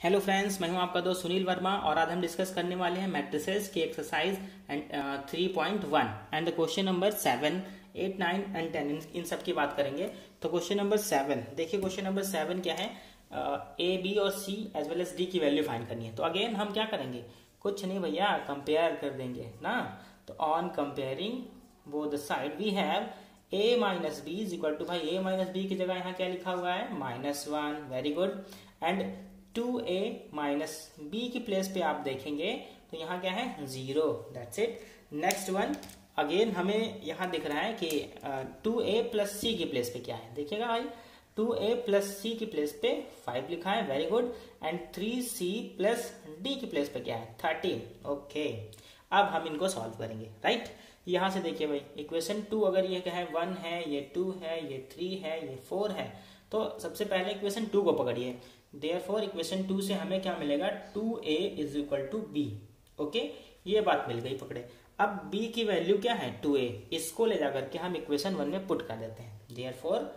Hello friends मैं हूँ आपका दोस्त सुनील वर्मा और आज हम डिस्कस करने वाले हैं मैट्रिसेस की exercise and three point one and the question number seven eight nine and ten इन सब की बात करेंगे। तो क्वेश्चन नंबर सेवन देखिए क्वेश्चन नंबर सेवन क्या है? ए बी और C as well as D की वैल्यू फाइन करनी है। तो अगेन हम क्या करेंगे? कुछ नहीं भैया कंपेयर कर देंगे, ना? तो ऑन कंपेयरिंग वो the side we have A minus B is equal to भाई ए माइनस बी की जगह यहाँ क्या लिखा हुआ है? Minus one very good and two A minus B की प्लेस पे आप देखेंगे तो यहाँ क्या है? Zero. That's it next one again हमें यहाँ दिख रहा है कि टू ए प्लस सी की प्लेस पे क्या है? देखिएगा भाई। टू ए प्लस सी की प्लेस पे फाइव लिखा है very good and three C plus D की प्लेस पे क्या है? थर्टीन। Okay okay. अब हम इनको सॉल्व करेंगे राइट? यहाँ से देखिए भाई इक्वेशन टू अगर ये क्या है वन है, ये टू है, ये थ्री है, ये फोर है तो सबसे पहले इक्वेशन टू को पकड़िए। देयर फोर इक्वेशन टू से हमें क्या मिलेगा? Two A is equal to B okay ये बात मिल गई पकड़े। अब b की वैल्यू क्या है? टू ए इसको ले जाकर के हम इक्वेशन वन में पुट कर देते हैं। Therefore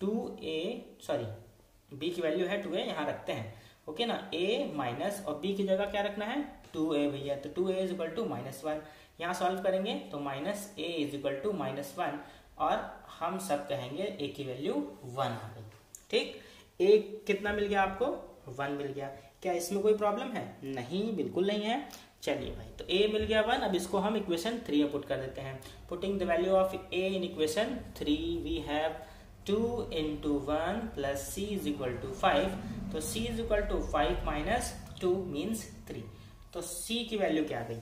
two A sorry b की वैल्यू है टू ए यहाँ रखते हैं। ओके ना? A माइनस और b की जगह क्या रखना है? टू ए भैया। तो two A is equal to minus one यहाँ सॉल्व करेंगे तो minus A is equal to minus one और हम सब कहेंगे ए की वैल्यू वन आ गई। ठीक? ए कितना मिल गया आपको? वन मिल गया। क्या इसमें कोई प्रॉब्लम है? नहीं, बिल्कुल नहीं है। चलिए भाई तो ए मिल गया वन अब इसको हम इक्वेशन थ्री में पुट कर देते हैं। Putting the value of A in equation three we have two into one plus C is equal to five तो C is equal to five minus two means three तो C की value क्या आ गई?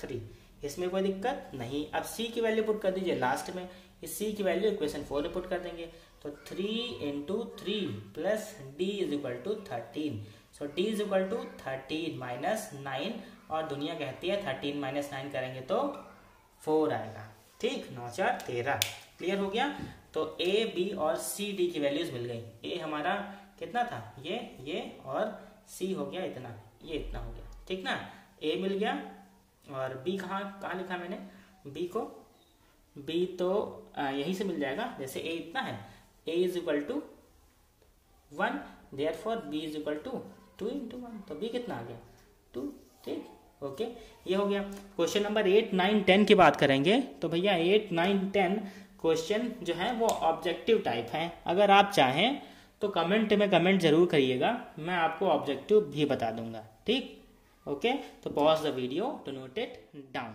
Three इसमें कोई दिक्कत नहीं। अब सी की वैल्यू पुट कर दीजिए लास्ट में। इस सी की वैल्यू इक्वेशन फोर में पुट कर देंगे। तो three into three plus D is equal to thirteen so D is equal to thirteen minus nine और दुनिया कहती है थर्टीन माइनस नाइन करेंगे तो फोर आएगा। ठीक, नौ, चार, तेरह। क्लियर हो गया? तो ए बी और सी डी की वैल्यूज़ मिल गई। ए हमारा कितना था? ये ये और सी हो गया इतना। ये इतना हो गया। ठीक ना? ए मिल गया और बी कहाँ कहाँ लिखा मैंने? बी को बी तो यहीं से मिल जाएगा, जैसे ए इतना है। A is equal to one therefore B is equal to two into one तो बी कितना आ गया? टू ठीक ओके ये हो गया। Question number eight nine ten की बात करेंगे। तो भैया एट नाइन टेन क्वेश्चन जो है, वो ऑब्जेक्टिव टाइप है। अगर आप चाहें तो कमेंट में कमेंट ज़रूर करिएगा। मैं आपको ऑब्जेक्टिव भी बता दूँगा, ठीक ओके तो pause the video to note it down